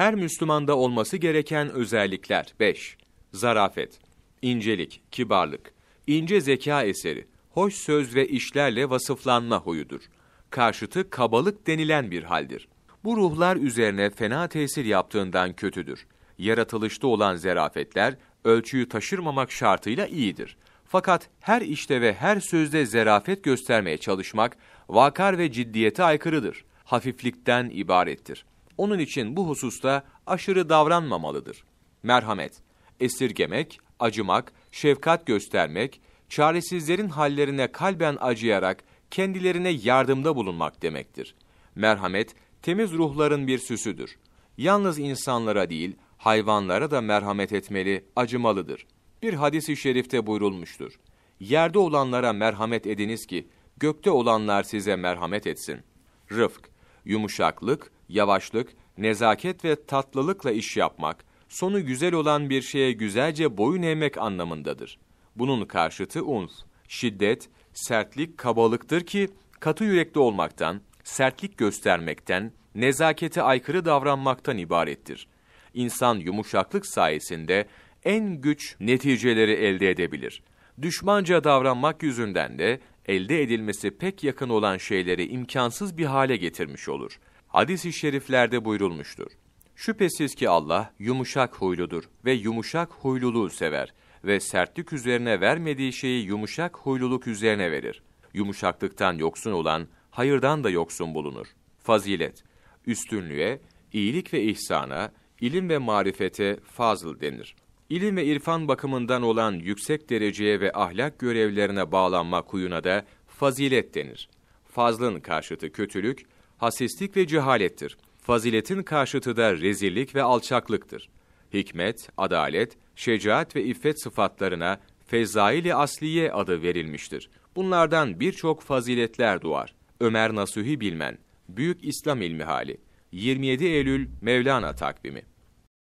Her Müslümanda olması gereken özellikler 5. Zarafet, incelik, kibarlık, ince zeka eseri, hoş söz ve işlerle vasıflanma huyudur. Karşıtı kabalık denilen bir haldir. Bu ruhlar üzerine fena tesir yaptığından kötüdür. Yaratılışta olan zerafetler, ölçüyü taşırmamak şartıyla iyidir. Fakat her işte ve her sözde zerafet göstermeye çalışmak, vakar ve ciddiyete aykırıdır. Hafiflikten ibarettir. Onun için bu hususta aşırı davranmamalıdır. Merhamet, esirgemek, acımak, şefkat göstermek, çaresizlerin hallerine kalben acıyarak kendilerine yardımda bulunmak demektir. Merhamet, temiz ruhların bir süsüdür. Yalnız insanlara değil, hayvanlara da merhamet etmeli, acımalıdır. Bir hadis-i şerifte buyrulmuştur. Yerde olanlara merhamet ediniz ki, gökte olanlar size merhamet etsin. Rıfk, yumuşaklık, yavaşlık, nezaket ve tatlılıkla iş yapmak, sonu güzel olan bir şeye güzelce boyun eğmek anlamındadır. Bunun karşıtı unf, şiddet, sertlik, kabalıktır ki, katı yürekli olmaktan, sertlik göstermekten, nezakete aykırı davranmaktan ibarettir. İnsan yumuşaklık sayesinde en güç neticeleri elde edebilir. Düşmanca davranmak yüzünden de elde edilmesi pek yakın olan şeyleri imkansız bir hale getirmiş olur. Hadis-i şeriflerde buyrulmuştur. Şüphesiz ki Allah yumuşak huyludur ve yumuşak huyluluğu sever ve sertlik üzerine vermediği şeyi yumuşak huyluluk üzerine verir. Yumuşaklıktan yoksun olan hayırdan da yoksun bulunur. Fazilet, üstünlüğe, iyilik ve ihsana, ilim ve marifete fazıl denir. İlim ve irfan bakımından olan yüksek dereceye ve ahlak görevlerine bağlanma huyuna da fazilet denir. Fazlın karşıtı kötülük, hasislik ve cehalettir. Faziletin karşıtı da rezillik ve alçaklıktır. Hikmet, adalet, şecaat ve iffet sıfatlarına fezaili asliye adı verilmiştir. Bunlardan birçok faziletler doğar. Ömer Nasuhi Bilmen, Büyük İslam İlmihali, 27 Eylül Mevlana takvimi.